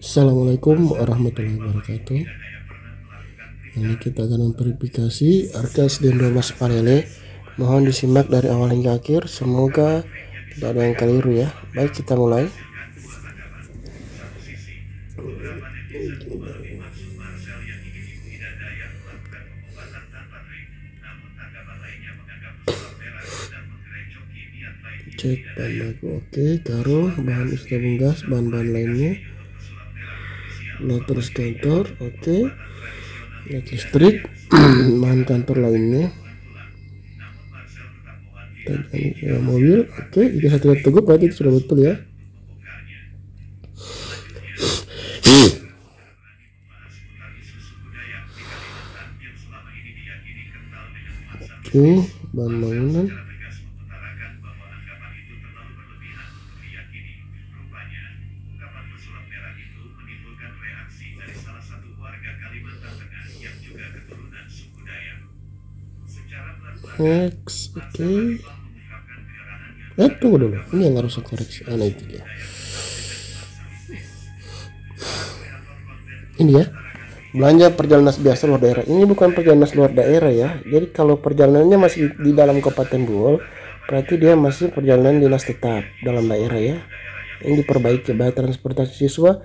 Assalamualaikum warahmatullahi wabarakatuh. Ini kita akan memverifikasi Arkas dan 12 Parele mohon disimak dari awal hingga akhir. Semoga tidak ada yang keliru ya. Baik kita mulai. Cek bahan baku. Oke karo bahan isi gas bahan-bahan lainnya terus kantor oke. Lihat listrik bahan kantor lainnya. Dan ya, mobil oke. Jika saya tidak teguh berarti itu sudah betul ya. Oke bahan bangunan X oke. Okay. eh tunggu dulu. ini yang harus koreksi. Ah, nah itu dia. Ini ya. Belanja perjalanan biasa luar daerah. Ini bukan perjalanan luar daerah ya. Jadi kalau perjalanannya masih di dalam kabupaten Buol berarti dia masih perjalanan dinas tetap dalam daerah ya. Ini diperbaiki bayar transportasi siswa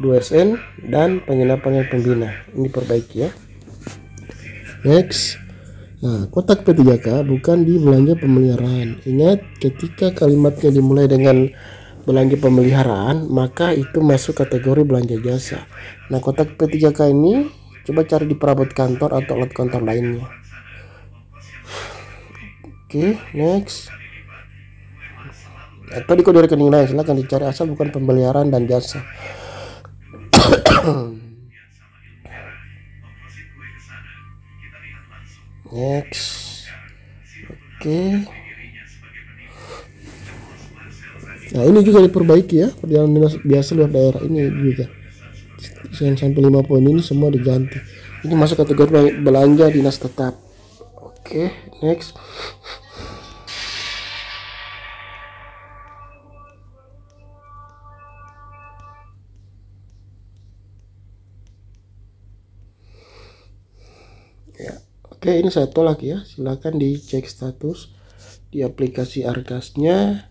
2SN dan penginapan yang pembina ini diperbaiki ya next Nah, kotak P3K bukan di belanja pemeliharaan. Ingat, ketika kalimatnya dimulai dengan belanja pemeliharaan, maka itu masuk kategori belanja jasa. Nah, kotak P3K ini coba cari di perabot kantor atau alat kantor lainnya. Oke, okay, next. Atau di kode rekening lain, silahkan dicari asal bukan pemeliharaan dan jasa. Next. Oke. Okay. nah ini juga diperbaiki ya. Perjalanan dinas biasa luar daerah ini juga. Yang sampai 5 poin ini semua diganti. Ini masuk kategori belanja dinas tetap. Oke okay, next Oke ini saya tolak ya. Silahkan dicek status di aplikasi Arkasnya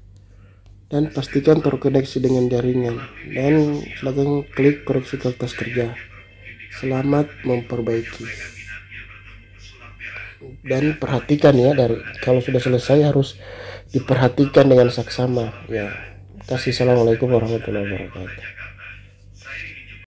dan pastikan terkoneksi dengan jaringan. Dan silahkan klik koreksi kertas kerja. Selamat memperbaiki. Dan perhatikan ya dari kalau sudah selesai harus diperhatikan dengan saksama. Ya kasih assalamualaikum warahmatullahi wabarakatuh